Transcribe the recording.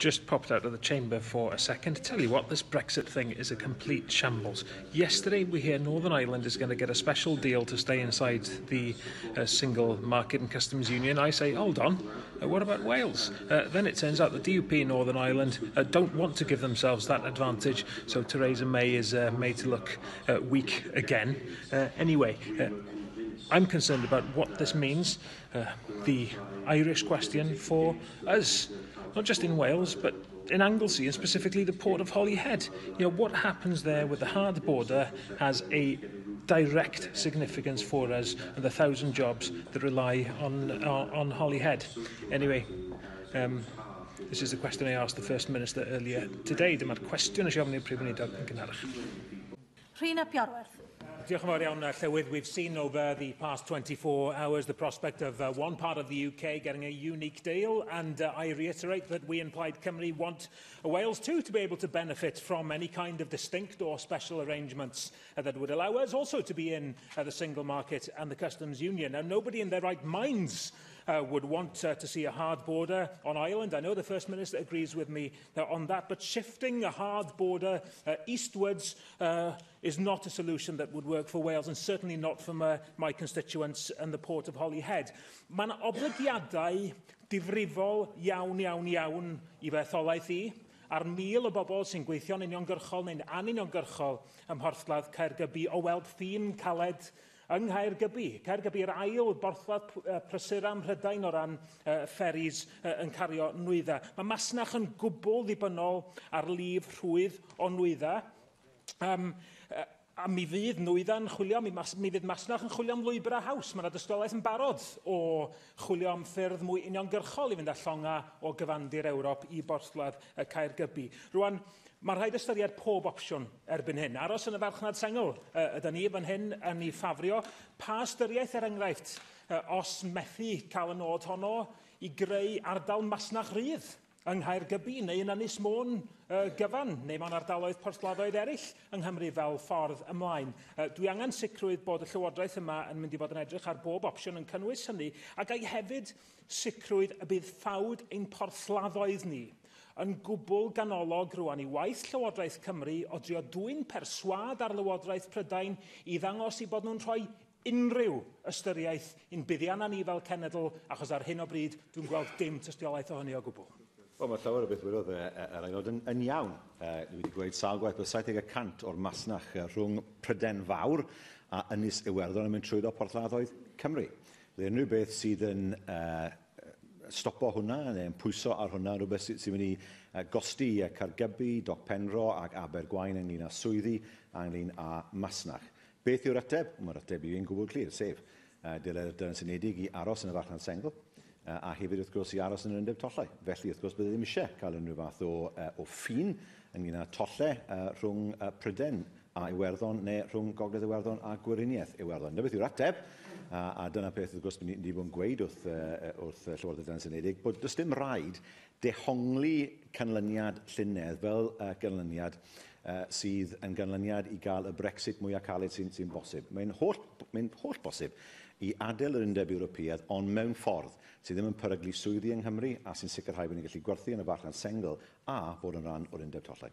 just popped out of the chamber for a second tell you what, this Brexit thing is a complete shambles. Yesterday, we hear Northern Ireland is going to get a special deal to stay inside the uh, single market and customs union. I say, hold on, uh, what about Wales? Uh, then it turns out the DUP in Northern Ireland uh, don't want to give themselves that advantage, so Theresa May is uh, made to look uh, weak again. Anyway, I'm concerned about what this means, uh, the Irish question for us, not just in Wales, but in Anglesey and specifically the port of Holyhead. You know, what happens there with the hard border has a direct significance for us and the thousand jobs that rely on, on, on Holyhead. Anyway, um, this is the question I asked the First Minister earlier today. Dyma'r cwestiwn y siofn i'r Prif Weinidog yn gynharach. Rhina Piorwerth diolch yn fawr iawn, uh, Llywydd. We've seen over the past 24 hours the prospect of uh, one part of the UK getting a unique deal, and uh, I reiterate that we in Plaid Cymru want uh, Wales too to be able to benefit from any kind of distinct or special arrangements uh, that would allow us also to be in uh, the single market and the customs union. Now, nobody in their right minds uh, would want uh, to see a hard border on Ireland. I know the First Minister agrees with me uh, on that, but shifting a hard border uh, eastwards uh, is not a solution that would work for Wales and certainly not for my, my constituents and the port of Holyhead. Mae'n yna obligiadau difrifol iawn, iawn, iawn i fetholaeth i a'r mil o bobl sy'n gweithio'n uniongyrchol neu'n anuniongyrchol ym Mhorthladd Caergybi o weld ffin caled yng Nghaergybi. Caergybi yw'r ail borthladd prysur am Mhrydain o ran uh, fferis uh, yn cario nwydda. Mae masnach yn gwbl ddibynnol ar lif rhwydd o nwydda. Um, uh, a mi fydd nwydda'n chwilio, mi, mas, mi fydd masnach yn chwilio am lwybr a haws. Mae yna yn barod o chwilio am ffyrdd mwy uniongyrchol i fynd â llonga o gyfandir Ewrop i borthladd y Caergybi. Rwan, Mae rhaid ystyried pob opsiwn erbyn hyn. Aros yn y farchnad sengl, y uh, ydyn ni fan hyn yn ei ffafrio. Pa ystyriaeth er enghraifft uh, os methu cael y nod honno i greu ardal masnach rydd yng Nghaergybi neu yn Ynys Môn uh, gyfan, neu mewn ardaloedd porthladdoedd eraill yng Nghymru fel ffordd ymlaen. Uh, dwi angen sicrwydd bod y Llywodraeth yma yn mynd i fod yn edrych ar bob opsiwn yn cynnwys hynny, ac ai hefyd sicrwydd y bydd ffawd ein porthladdoedd ni yn gwbl ganolog rwan i waith Llywodraeth Cymru o drio dwy'n perswad ar Lywodraeth Prydain i ddangos i bod nhw'n rhoi unrhyw ystyriaeth i'n buddiannau ni fel cenedl, achos ar hyn o bryd dwi'n gweld dim tystiolaeth ohoni o gwbl. Wel, mae llawer o beth wirodd yr aelod yn, yn iawn. Uh, dwi wedi gweud sawl gwaith bod 70% o'r masnach rhwng Pryden Fawr a Ynys Iwerddon yn mynd trwy o porthladdoedd Cymru. Fydd unrhyw beth sydd yn uh, stopo hwnna neu'n pwyso ar hwnna, rhywbeth sy'n sy mynd i uh, gosti uh, Cargybi, Doc Penro ac Abergwain ynglyn â swyddi a ynglyn â masnach. Beth yw'r ateb? Mae'r ateb i fi'n gwybod clir, sef uh, dylai'r dylan synedig i aros yn y farchnad sengl, Uh, a hefyd wrth gwrs i aros yn yr undeb tollau. Felly wrth gwrs bydde ddim eisiau cael unrhyw fath o, uh, o ffin ynglyn â tollau uh, rhwng uh, Pryden a Iwerddon neu rhwng Gogledd Iwerddon a Gwiriniaeth Iwerddon. Dyna beth yw'r ateb, a, a dyna beth wrth gwrs ni wedi bod yn gweud wrth, uh, wrth uh, Llywodraeth Dan Senedig, bod does dim rhaid dehongli canlyniad llynedd fel uh, canlyniad uh, uh, sydd yn ganlyniad i gael y Brexit mwyaf caled sy'n sy bosib. Mae'n holl, mae holl bosib i adael yr undeb Ewropeaidd, ond mewn ffordd sydd ddim yn peryglu swyddi yng Nghymru a sy'n sicrhau bod ni'n gallu gwerthu yn y farchnad sengl a bod yn rhan o'r undeb tollau.